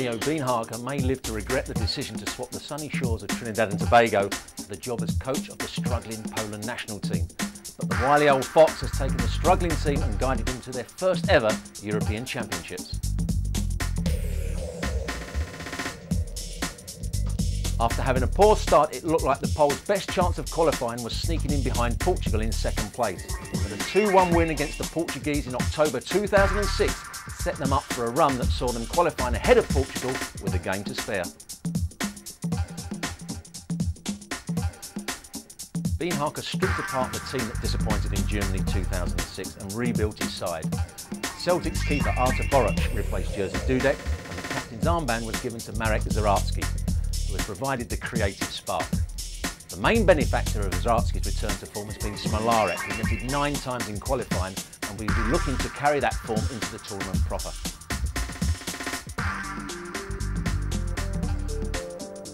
Antonio Beenhakker may live to regret the decision to swap the sunny shores of Trinidad and Tobago for the job as coach of the struggling Poland national team. But the wily old fox has taken the struggling team and guided them to their first ever European Championships. After having a poor start, it looked like the Poles' best chance of qualifying was sneaking in behind Portugal in second place. But a 2-1 win against the Portuguese in October 2006 set them up for a run that saw them qualifying ahead of Portugal with a game to spare. Beenhakker stripped apart the team that disappointed in Germany 2006 and rebuilt his side. Celtic's keeper Artur Boruc replaced Jerzy Dudek and the captain's armband was given to Marek Zaracki who has provided the creative spark. The main benefactor of Zaracki's return to form has been Smolarek, who netted nine times in qualifying and will be looking to carry that form into the tournament proper.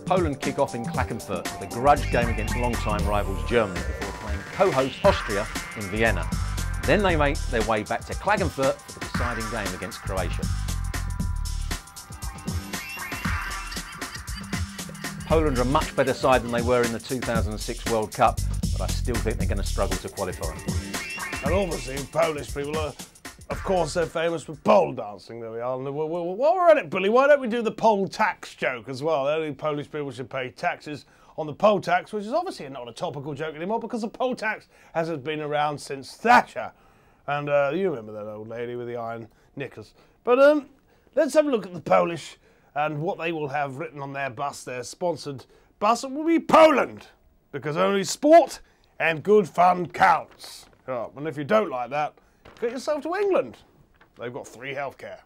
Poland kick off in Klagenfurt with a grudge game against long-time rivals Germany before playing co-host Austria in Vienna. Then they make their way back to Klagenfurt for the deciding game against Croatia. Poland are a much better side than they were in the 2006 World Cup, but I still think they're going to struggle to qualify. And obviously, Polish people are, of course, they're famous for pole dancing. There we are. And while we're at it, Billy, why don't we do the poll tax joke as well? Only Polish people should pay taxes on the poll tax, which is obviously not a topical joke anymore because the poll tax hasn't been around since Thatcher. And uh, you remember that old lady with the iron knickers. But um, let's have a look at the Polish and what they will have written on their bus, their sponsored bus, will be Poland, because only sport and good fun counts. Oh, and if you don't like that, get yourself to England. They've got free healthcare.